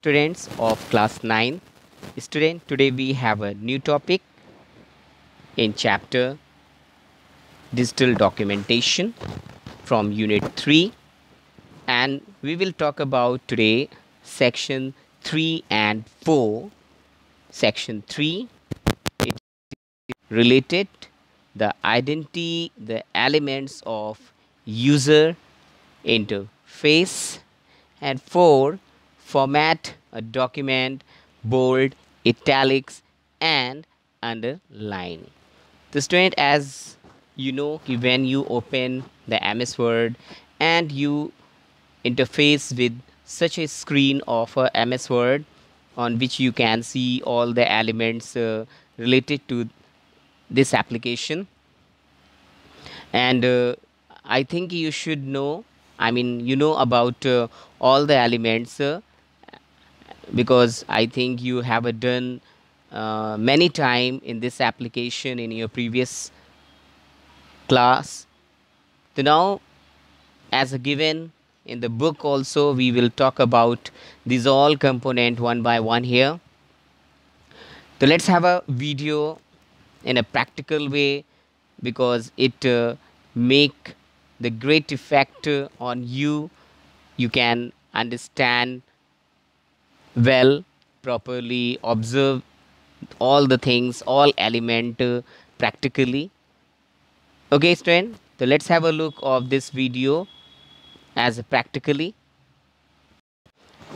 students of class 9 student today we have a new topic in chapter digital documentation from unit 3 and we will talk about today section 3 and 4 section 3 it related the identity the elements of user interface. And 4 format a document bold italics and underline. The student as you know when you open the ms word and you interface with such a screen of a ms word on which you can see all the elements uh, related to this application. And uh, i think you should know i mean you know about uh, all the elements uh, because I think you have done uh, many time in this application in your previous class. So now as a given in the book also we will talk about these all component one by one here. So let's have a video in a practical way because it uh, make the great effect on you. You can understand well properly observe all the things all element uh, practically. Okay student so let's have a look of this video as practically.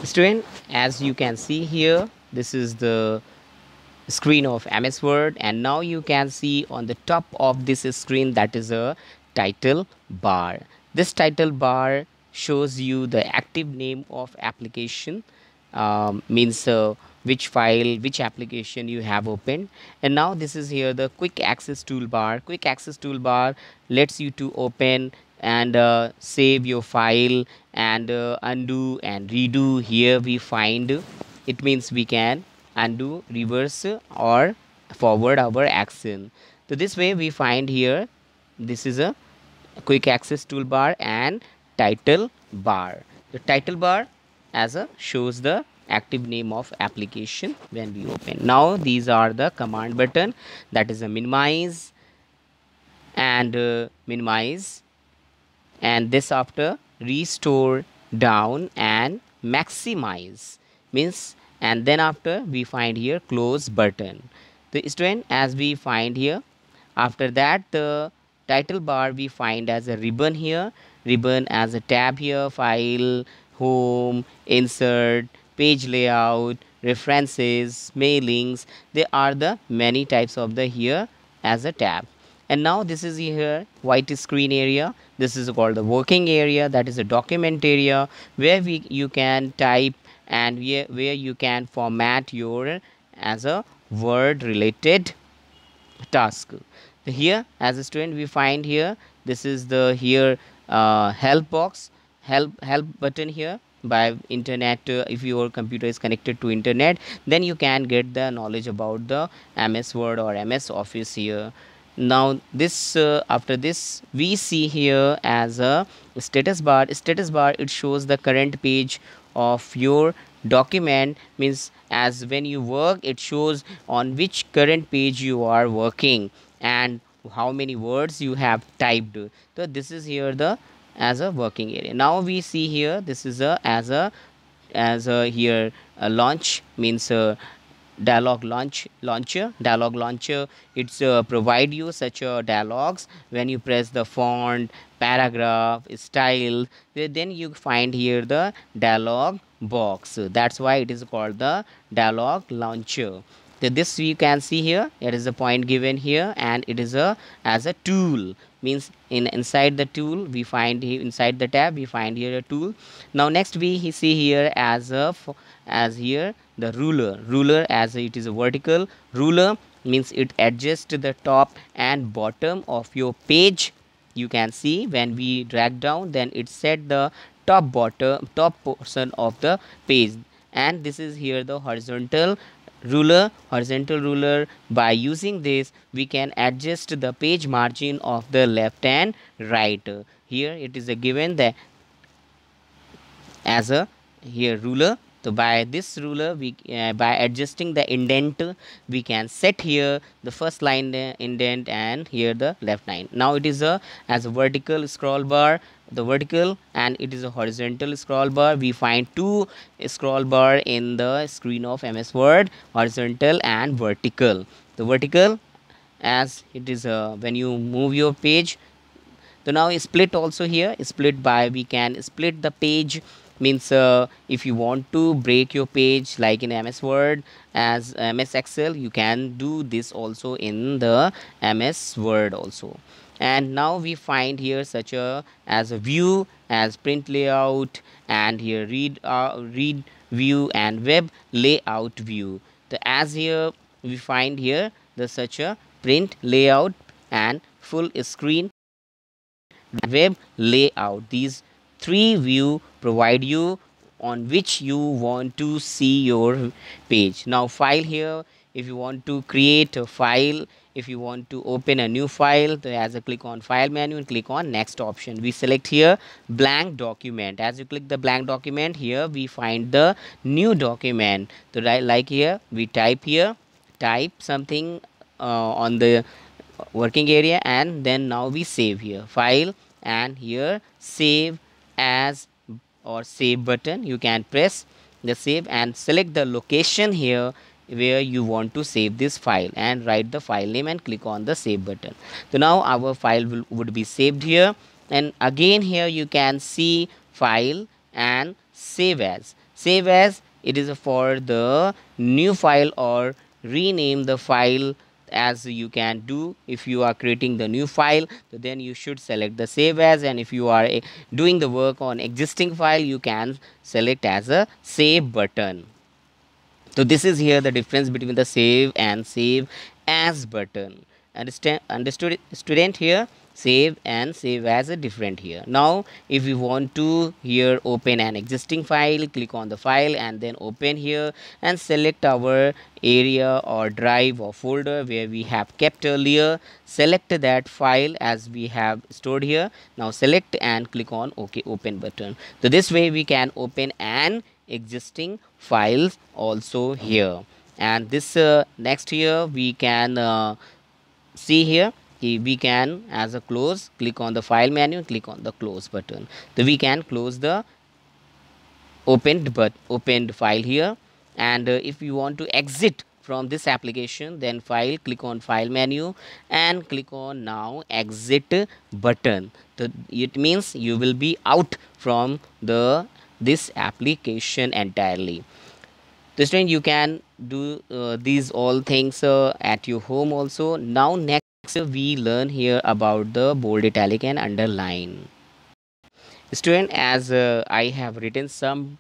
Student as you can see here this is the screen of ms word and now you can see on the top of this screen that is a title bar. This title bar shows you the active name of application um, means uh, which file which application you have opened. And now this is here the quick access toolbar. Quick access toolbar lets you to open and uh, save your file and uh, undo and redo. Here we find it means we can undo reverse or forward our action. So this way we find here this is a quick access toolbar and title bar. The title bar as a shows the active name of application when we open. Now these are the command button. That is a minimize and uh, minimize. And this after restore down and maximize. Means and then after we find here close button. The student as we find here after that the title bar we find as a ribbon here. Ribbon as a tab here file home insert page layout references mailings. They are the many types of the here as a tab. And now this is here white screen area. This is called the working area. That is a document area where we you can type and where, where you can format your as a word related task. Here as a student we find here this is the here uh, help box help help button here by internet uh, if your computer is connected to internet then you can get the knowledge about the ms word or ms office here. Now this uh, after this we see here as a status bar. Status bar it shows the current page of your document means as when you work it shows on which current page you are working and how many words you have typed. So this is here the as a working area. Now we see here this is a as a as a here a launch means a dialog launch launcher. Dialog launcher it's uh, provide you such a dialogues. When you press the font paragraph style then you find here the dialog box. That's why it is called the dialog launcher. So this you can see here it is a point given here and it is a as a tool means in inside the tool we find here inside the tab we find here a tool. Now next we see here as a as here the ruler. Ruler as it is a vertical. Ruler means it adjusts the top and bottom of your page. You can see when we drag down then it set the top bottom top portion of the page. And this is here the horizontal ruler horizontal ruler. By using this we can adjust the page margin of the left and right. Here it is a given that as a here ruler. So by this ruler we uh, by adjusting the indent we can set here the first line uh, indent and here the left line. Now it is a as a vertical scroll bar the vertical and it is a horizontal scroll bar. We find two scroll bar in the screen of ms word horizontal and vertical. The vertical as it is uh, when you move your page so now split also here split by we can split the page. Means uh, if you want to break your page like in ms word as ms excel you can do this also in the ms word also and now we find here such a as a view as print layout and here read uh, read view and web layout view. The as here we find here the such a print layout and full screen web layout. These three view provide you on which you want to see your page. Now file here. If you want to create a file if you want to open a new file as a click on file menu and click on next option. We select here blank document. As you click the blank document here we find the new document. So like here we type here type something uh, on the working area and then now we save here. File and here save as or save button. You can press the save and select the location here where you want to save this file and write the file name and click on the save button. So now our file will, would be saved here. And again here you can see file and save as. Save as it is for the new file or rename the file as you can do. If you are creating the new file then you should select the save as. And if you are eh, doing the work on existing file you can select as a save button so this is here the difference between the save and save as button. Understand understood student here save and save as a different here. Now if you want to here open an existing file click on the file and then open here and select our area or drive or folder where we have kept earlier. Select that file as we have stored here. Now select and click on ok open button. So this way we can open an existing files also here. And this uh, next here we can uh, see here. We can as a close click on the file menu click on the close button. So we can close the opened but opened file here. And uh, if you want to exit from this application then file click on file menu and click on now exit button. So it means you will be out from the this application entirely. This time you can do uh, these all things uh, at your home also. Now next we learn here about the bold italic and underline. Student as uh, i have written some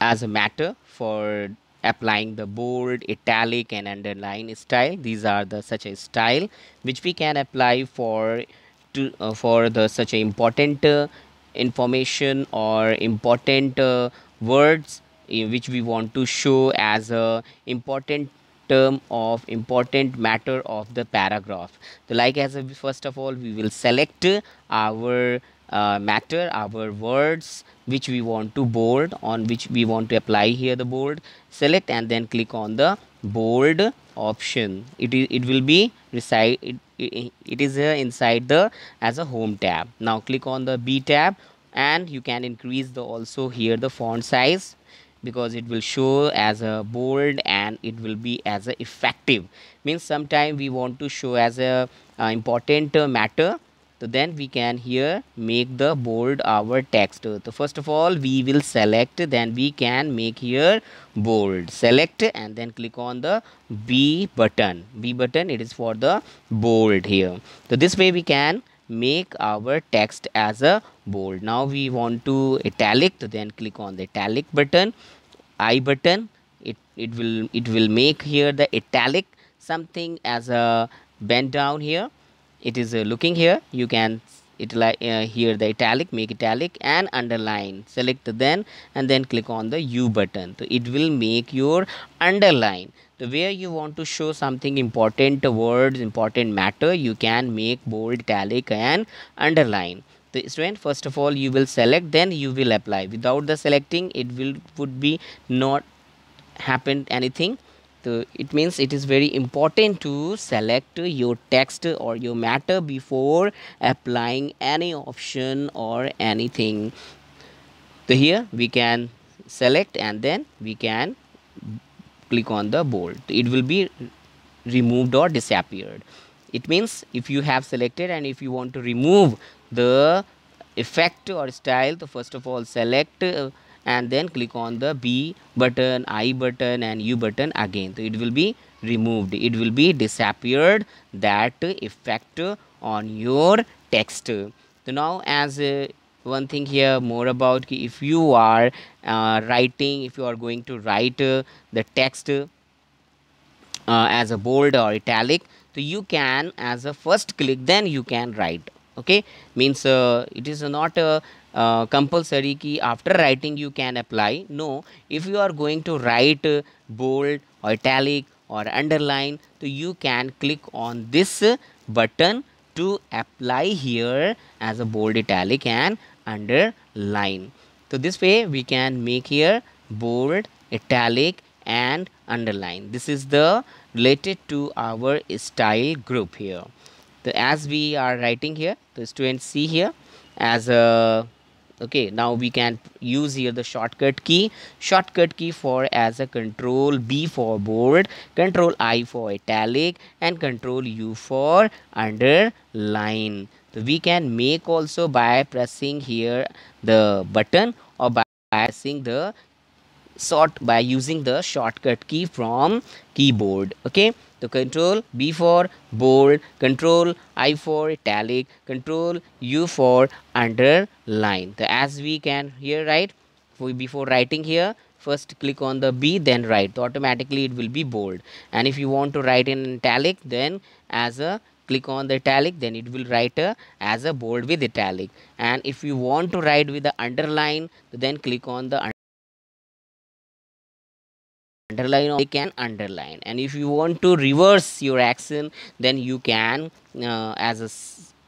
as a matter for applying the bold italic and underline style these are the such a style which we can apply for to uh, for the such a important uh, information or important uh, words which we want to show as a important term of important matter of the paragraph. So like as a, first of all we will select our uh, matter our words which we want to bold on which we want to apply here the bold select and then click on the bold option. It is it will be reside it, it, is here inside the as a home tab. Now click on the b tab and you can increase the also here the font size because it will show as a bold and it will be as a effective. Means sometime we want to show as a uh, important uh, matter so then we can here make the bold our text. So first of all we will select then we can make here bold. Select and then click on the b button. B button it is for the bold here. So this way we can make our text as a bold. Now we want to italic so then click on the italic button i button. It it will it will make here the italic something as a bend down here it is uh, looking here. You can it like uh, here the italic make italic and underline. Select then and then click on the u button. So it will make your underline. The where you want to show something important words important matter you can make bold italic and underline. The student first of all you will select then you will apply. Without the selecting it will would be not happened anything so it means it is very important to select your text or your matter before applying any option or anything. So here we can select and then we can click on the bold it will be removed or disappeared. It means if you have selected and if you want to remove the effect or style so first of all select uh, and then click on the B button, I button and U button again. So it will be removed. It will be disappeared that effect on your text. So now as uh, one thing here more about if you are uh, writing, if you are going to write uh, the text uh, as a bold or italic, so you can as a first click then you can write okay means uh, it is not a uh, compulsory key after writing you can apply. No if you are going to write uh, bold or italic or underline so you can click on this button to apply here as a bold italic and underline. so this way we can make here bold italic and underline. This is the related to our style group here. So as we are writing here the students see here as a okay now we can use here the shortcut key. Shortcut key for as a control b for bold control i for italic and control u for underline. So we can make also by pressing here the button or by pressing the sort by using the shortcut key from keyboard. Okay the control B for bold, control I for italic, control U for underline. The as we can here write before writing here first click on the B then write. So automatically it will be bold. And if you want to write in italic then as a click on the italic then it will write a, as a bold with italic. And if you want to write with the underline then click on the underline or can underline. And if you want to reverse your action then you can uh, as a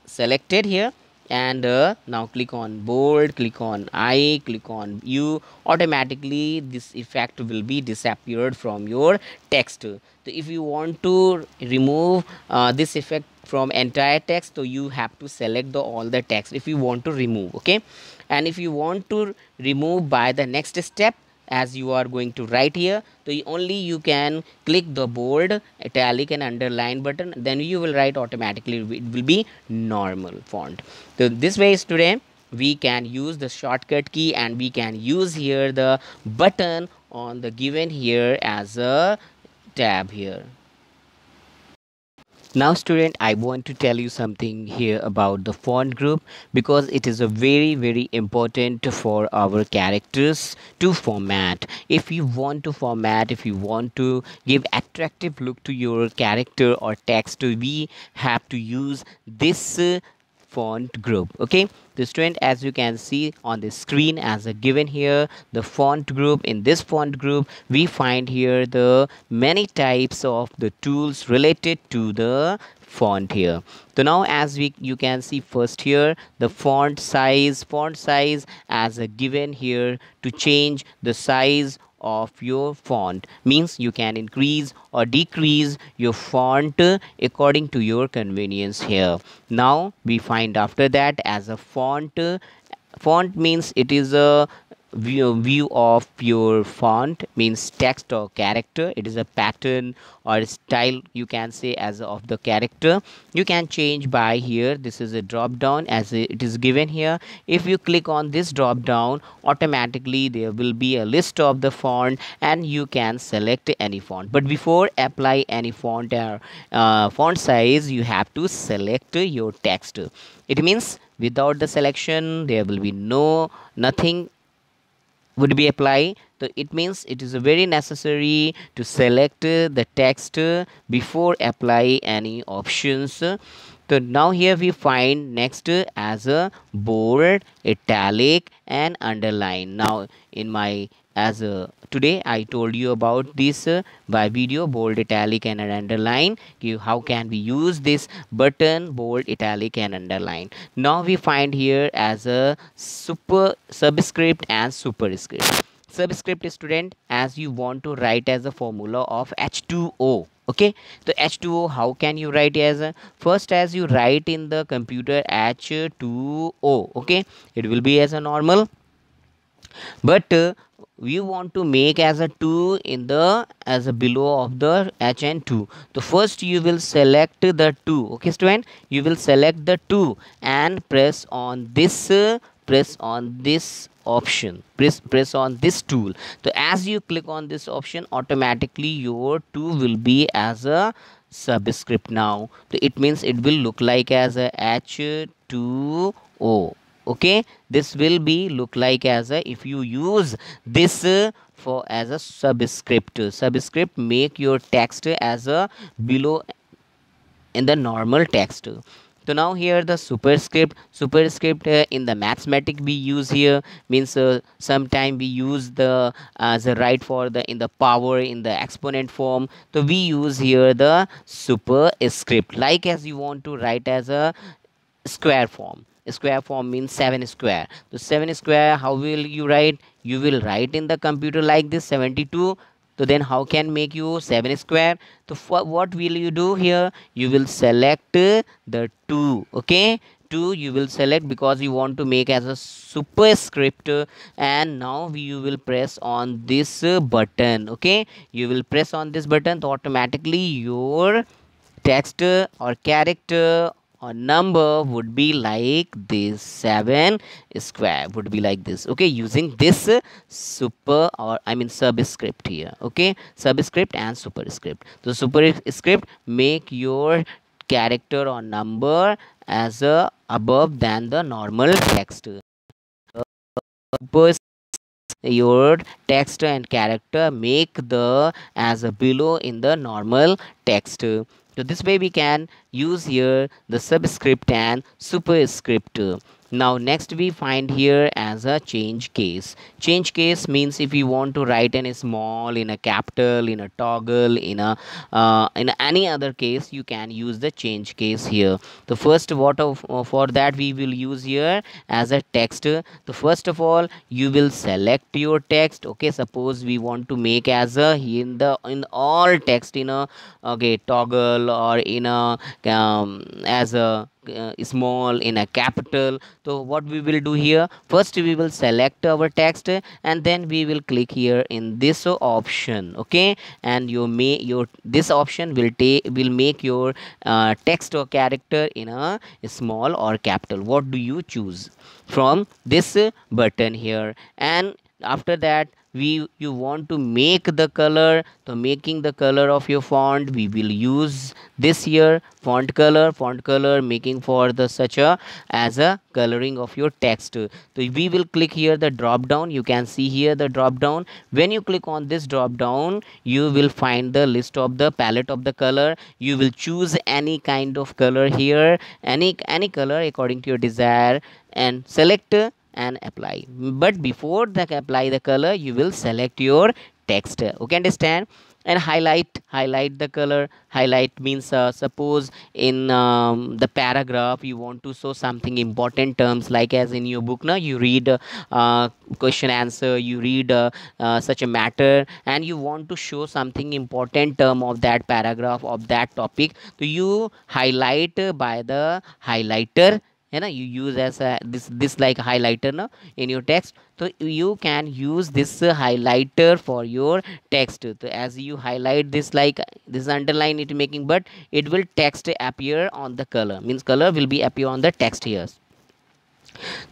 selected here. And uh, now click on bold click on i click on u. Automatically this effect will be disappeared from your text. So if you want to remove uh, this effect from entire text so you have to select the all the text if you want to remove okay? And if you want to remove by the next step as you are going to write here so only you can click the bold italic and underline button then you will write automatically. It will be normal font. So this way is today we can use the shortcut key and we can use here the button on the given here as a tab here now student i want to tell you something here about the font group because it is a very very important for our characters to format. If you want to format if you want to give attractive look to your character or text we have to use this uh, font group okay the student as you can see on the screen as a given here the font group. In this font group we find here the many types of the tools related to the font here. So now as we you can see first here the font size font size as a given here to change the size of your font means you can increase or decrease your font according to your convenience here. Now we find after that as a font font means it is a view, view of your font means text or character. It is a pattern or style you can say as of the character. You can change by here. This is a drop down as it is given here. If you click on this drop down automatically there will be a list of the font and you can select any font. But before apply any font or uh, font size you have to select your text. It means without the selection there will be no nothing would be apply. So it means it is very necessary to select uh, the text uh, before apply any options. So now here we find next uh, as a bold italic and underline. Now in my as uh, today I told you about this uh, by video bold italic and underline. You how can we use this button bold italic and underline? Now we find here as a super subscript and superscript. Subscript student as you want to write as a formula of H2O okay? So H2O how can you write as a? First as you write in the computer H2O okay? It will be as a normal. But uh, we want to make as a 2 in the as a below of the hn2 so first you will select the 2 okay student? You will select the 2 and press on this press on this option. Press press on this tool. So as you click on this option automatically your 2 will be as a subscript now. So it means it will look like as a h2o okay this will be look like as a if you use this for as a subscript. Subscript make your text as a below in the normal text. So now here the superscript. Superscript uh, in the mathematic we use here means uh, sometime we use the as a right for the in the power in the exponent form. So we use here the superscript like as you want to write as a square form square form means 7 square. So 7 square how will you write? You will write in the computer like this 72 so then how can make you 7 square? So for what will you do here? You will select the 2 okay? 2 you will select because you want to make as a superscript. And now you will press on this button okay? You will press on this button so automatically your text or character a number would be like this 7 square would be like this. Okay using this super or i mean subscript here. Okay subscript and superscript. So superscript make your character or number as a above than the normal text. Your text and character make the as a below in the normal text so this way we can use here the subscript and superscript now next we find here as a change case. Change case means if you want to write in a small in a capital in a toggle in a uh, in any other case you can use the change case here. The first what of, uh, for that we will use here as a text. The first of all you will select your text. Okay suppose we want to make as a in the in all text in a okay toggle or in a um, as a uh, small in a capital. So what we will do here? First we will select our text and then we will click here in this option okay? And you may your this option will take will make your uh, text or character in a small or capital. What do you choose? From this button here. And after that we you want to make the color so making the color of your font we will use this here font color font color making for the such a as a coloring of your text. So we will click here the drop down you can see here the drop down. When you click on this drop down you will find the list of the palette of the color. You will choose any kind of color here any any color according to your desire and select and apply. But before the apply the color you will select your text. Okay understand? And highlight highlight the color. Highlight means uh, suppose in um, the paragraph you want to show something important terms like as in your book now you read uh, question answer you read uh, uh, such a matter and you want to show something important term of that paragraph of that topic. So you highlight by the highlighter you use as a this this like highlighter in your text. So you can use this highlighter for your text. So as you highlight this like this underline it making but it will text appear on the color. Means color will be appear on the text here.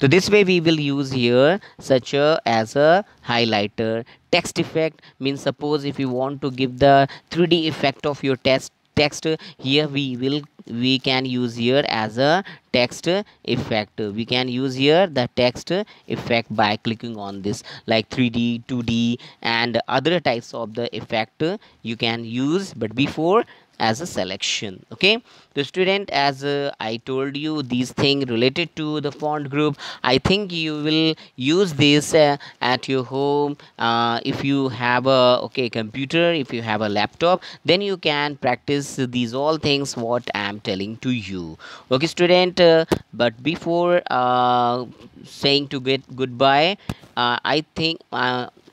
So this way we will use here such as a highlighter. Text effect means suppose if you want to give the 3d effect of your text text here we will we can use here as a text effect. We can use here the text effect by clicking on this like 3d 2d and other types of the effect you can use. But before as a selection okay? The student as uh, i told you these thing related to the font group i think you will use this uh, at your home. Uh, if you have a okay computer if you have a laptop then you can practice these all things what i am telling to you. Okay student uh, but before uh, saying to get goodbye uh, i think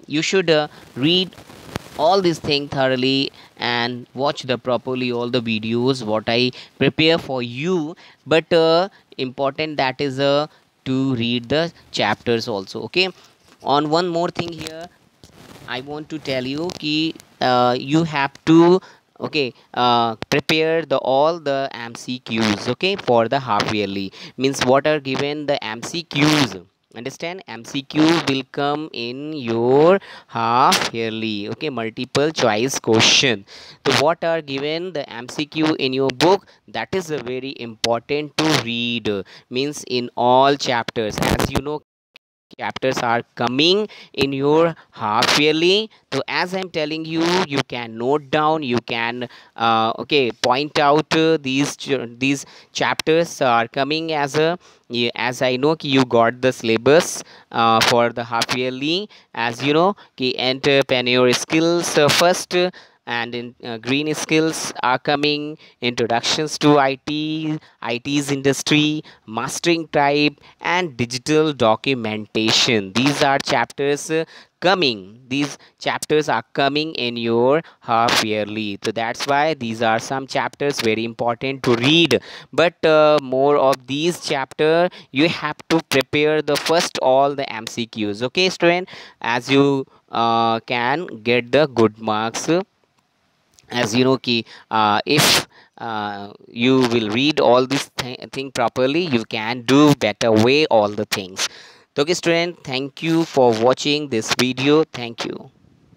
you should read all these things thoroughly and watch the properly all the videos what i prepare for you. But uh, important that is uh, to read the chapters also okay? On one more thing here i want to tell you ki uh, you have to okay uh, prepare the all the mcqs okay for the half yearly. Means what are given the mcqs understand? Mcq will come in your half yearly. Okay multiple choice question. So what are given the mcq in your book? That is a very important to read. Means in all chapters. As you know chapters are coming in your half yearly. So as i'm telling you you can note down you can uh, okay point out uh, these ch- these chapters are coming as a as i know you got the syllabus uh, for the half yearly. As you know entrepreneur skills uh, first and in uh, green skills are coming introductions to it it's industry mastering type and digital documentation. These are chapters uh, coming. These chapters are coming in your half yearly. So that's why these are some chapters very important to read. But uh, more of these chapter you have to prepare the first all the mcqs okay student? As you uh, can get the good marks as you know ki uh, if uh, you will read all this th- thing properly you can do better way all the things. So okay student thank you for watching this video. Thank you